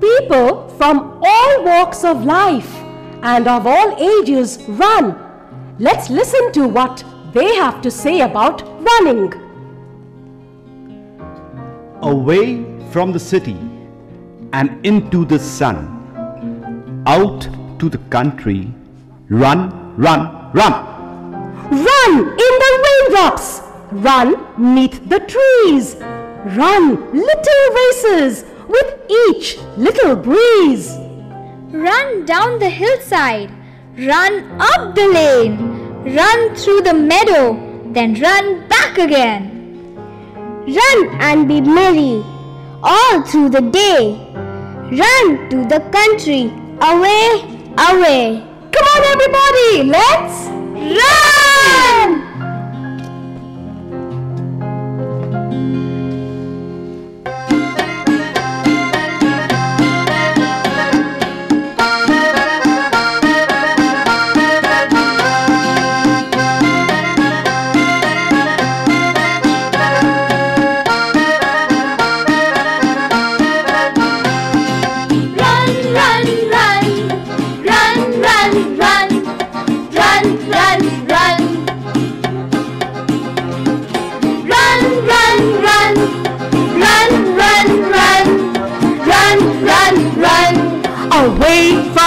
People from all walks of life and of all ages run. Let's listen to what they have to say about running. Away from the city and into the sun, out to the country, run, run, run. Run in the raindrops. Run neath the trees. Run little races with each little breeze. Run down the hillside, run up the lane, run through the meadow, then run back again. Run and be merry all through the day. Run to the country, away, away. Come on, everybody, let's run!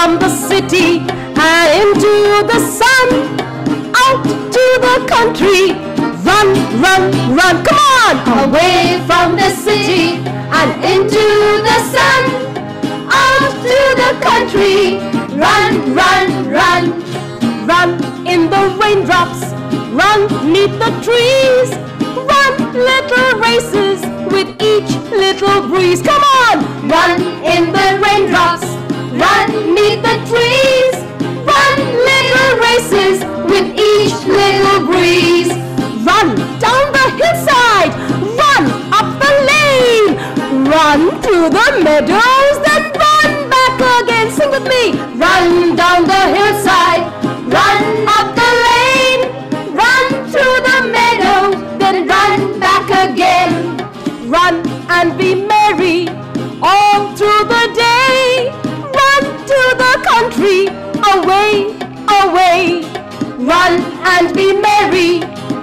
From the city and into the sun. Out to the country. Run, run, run. Come on! Away from the city and into the sun. Out to the country. Run, run, run. Run in the raindrops. Run neath the trees. Run little races with each little breeze. Come on! Run in the raindrops. Run neath the trees. Run little races with each little breeze. Run down the hillside. Run up the lane. Run through the meadows. Then run back again. Sing with me. Run down the hillside. Run up the lane. Run through the meadow. Then run back again. Run and be merry all through the day. To the country, away, away. Run and be merry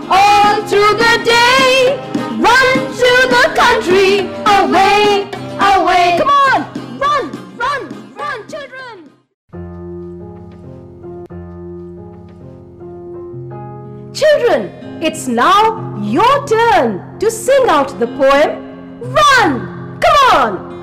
all through the day. Run to the country, away, away. Come on, run, run, run, children. Children, it's now your turn to sing out the poem Run!